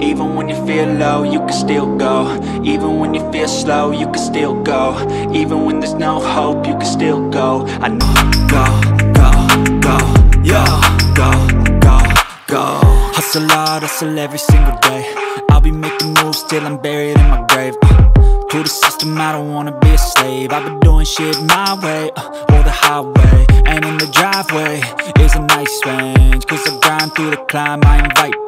Even when you feel low, you can still go. Even when you feel slow, you can still go. Even when there's no hope, you can still go. I know. Go, go, go, yo Go, go, go. Hustle hard, hustle every single day. I'll be making moves till I'm buried in my grave. Uh, To the system, I don't wanna be a slave. I've been doing shit my way, uh, or the highway. And in the driveway is a nice range Cause I grind through the climb, I invite